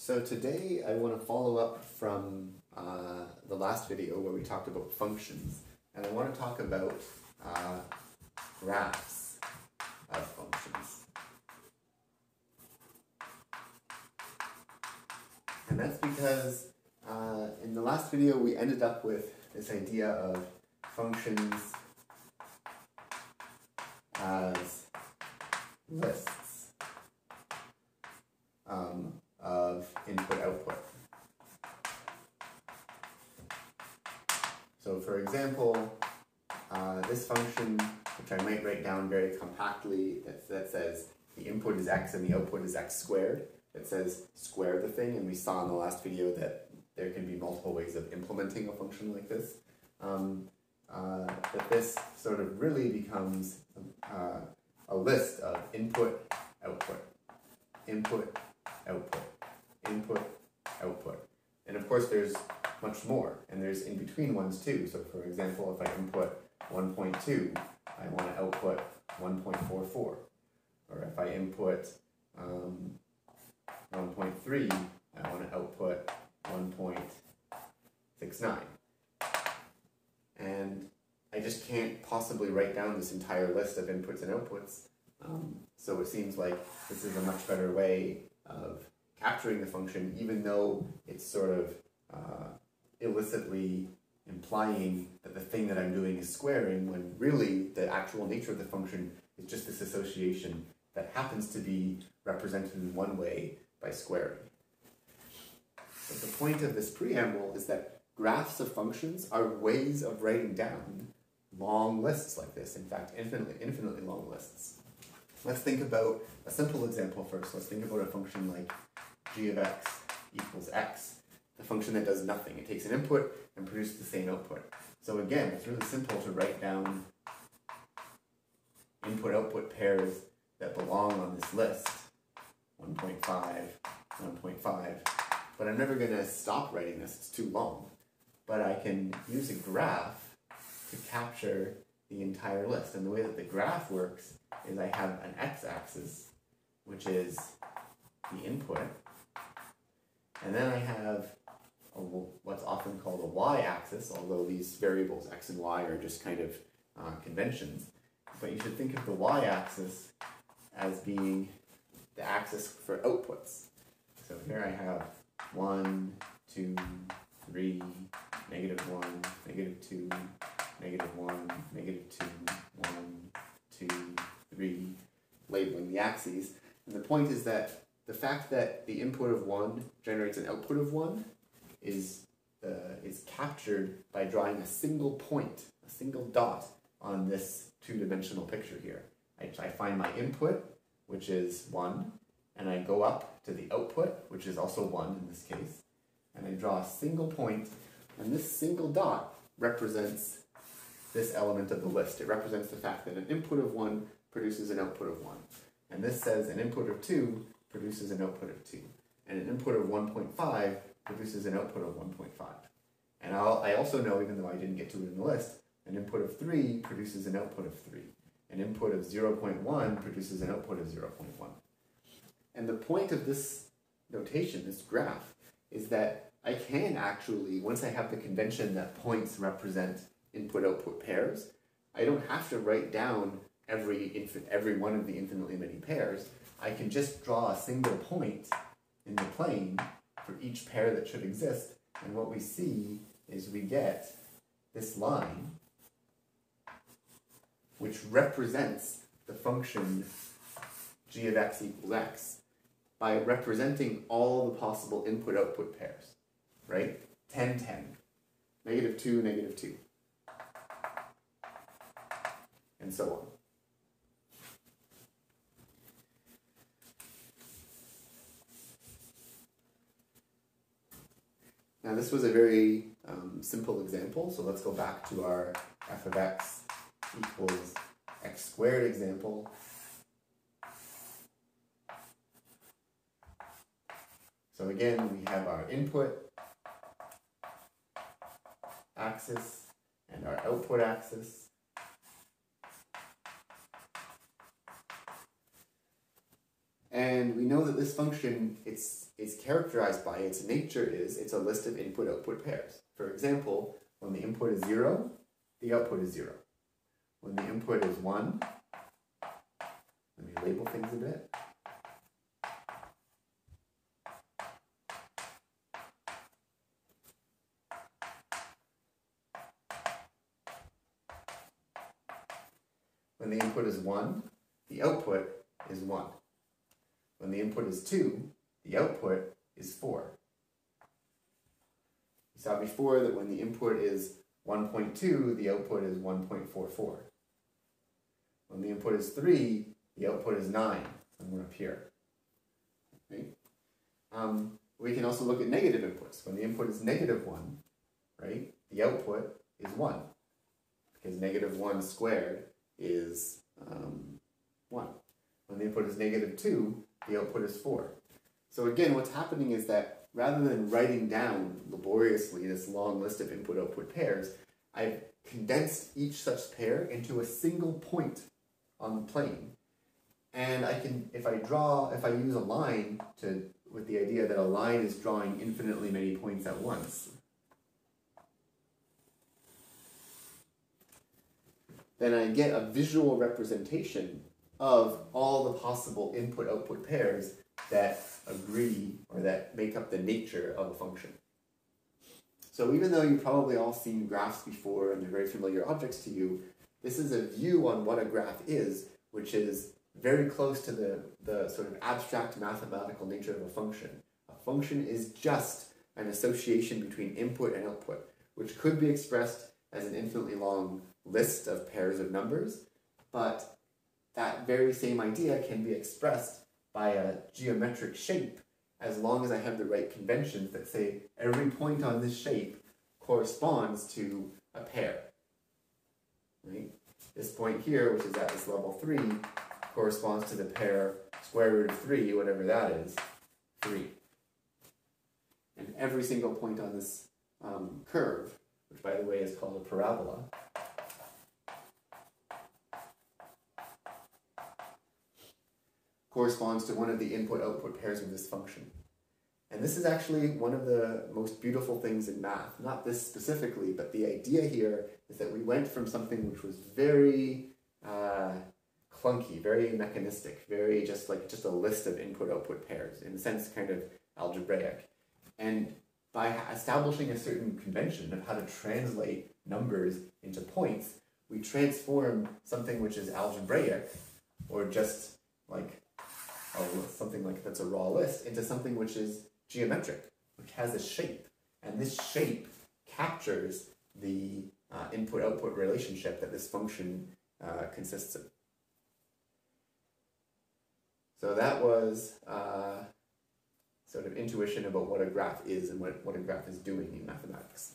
So today I want to follow up from uh, the last video where we talked about functions, and I want to talk about uh, graphs of functions. And that's because uh, in the last video we ended up with this idea of functions as lists um, of input output. So for example, uh, this function, which I might write down very compactly, that, that says the input is x and the output is x squared. It says square the thing, and we saw in the last video that there can be multiple ways of implementing a function like this. Um, uh, that this sort of really becomes uh, a list of input, output, input, output, input, output. And of course there's much more, and there's in between ones too. So for example, if I input 1.2, I want to output 1.44. Or if I input um, 1.3, I want to output 1.69. And I just can't possibly write down this entire list of inputs and outputs. Um, so it seems like this is a much better way of capturing the function, even though it's sort of uh, illicitly implying that the thing that I'm doing is squaring, when really the actual nature of the function is just this association that happens to be represented in one way by squaring. But the point of this preamble is that graphs of functions are ways of writing down long lists like this, in fact, infinitely, infinitely long lists. Let's think about a simple example first. Let's think about a function like g of x equals x, the function that does nothing. It takes an input and produces the same output. So again, it's really simple to write down input-output pairs that belong on this list, 1.5, 1.5, but I'm never going to stop writing this, it's too long. But I can use a graph to capture the entire list. And the way that the graph works is I have an x-axis, which is the input, and then I have a, what's often called a y-axis, although these variables x and y are just kind of uh, conventions. But you should think of the y-axis as being the axis for outputs. So here I have 1, 2, 3, negative 1, negative 2, negative 1, negative 2, 1, 2, 3, labeling the axes. And the point is that the fact that the input of 1 generates an output of 1 is, uh, is captured by drawing a single point, a single dot on this two-dimensional picture here. I, I find my input, which is 1, and I go up to the output, which is also 1 in this case, and I draw a single point, and this single dot represents this element of the list. It represents the fact that an input of 1 produces an output of 1. And this says an input of 2 produces an output of 2. And an input of 1.5 produces an output of 1.5. And I'll, I also know, even though I didn't get to it in the list, an input of 3 produces an output of 3. An input of 0.1 produces an output of 0.1. And the point of this notation, this graph, is that I can actually, once I have the convention that points represent input-output pairs, I don't have to write down every, every one of the infinitely many pairs. I can just draw a single point in the plane for each pair that should exist. And what we see is we get this line, which represents the function g of x equals x by representing all the possible input-output pairs, right? 10, 10, negative 2, negative 2. and so on. Now this was a very um, simple example, so let's go back to our f of x equals x squared example. So again, we have our input axis and our output axis. And we know that this function, it's is characterized by its nature is it's a list of input output pairs. For example, when the input is 0, the output is 0. When the input is 1, let me label things a bit. When the input is 1, the output is 1. When the input is 2, the output is 4. We saw before that when the input is 1.2, the output is 1.44. When the input is 3, the output is 9, somewhere up here. Um, we can also look at negative inputs. When the input is negative 1, right, the output is 1. Because negative 1 squared is um, 1. When the input is negative 2, the output is 4. So again, what's happening is that rather than writing down laboriously this long list of input-output pairs, I've condensed each such pair into a single point on the plane. And I can, if I draw, if I use a line to, with the idea that a line is drawing infinitely many points at once, then I get a visual representation of all the possible input-output pairs that agree or that make up the nature of a function. So even though you've probably all seen graphs before and they're very familiar objects to you, this is a view on what a graph is, which is very close to the, the sort of abstract mathematical nature of a function. A function is just an association between input and output, which could be expressed as an infinitely long list of pairs of numbers, but that very same idea can be expressed by a geometric shape as long as I have the right conventions that say every point on this shape corresponds to a pair. Right? This point here, which is at this level 3, corresponds to the pair square root of 3, whatever that is, 3. And every single point on this um, curve, which by the way is called a parabola, corresponds to one of the input-output pairs of this function. And this is actually one of the most beautiful things in math. Not this specifically, but the idea here is that we went from something which was very uh, clunky, very mechanistic, very just like just a list of input-output pairs, in a sense kind of algebraic. And by establishing a certain convention of how to translate numbers into points, we transform something which is algebraic, or just like a, something like that's a raw list, into something which is geometric, which has a shape. And this shape captures the uh, input-output relationship that this function uh, consists of. So that was uh, sort of intuition about what a graph is and what, what a graph is doing in mathematics.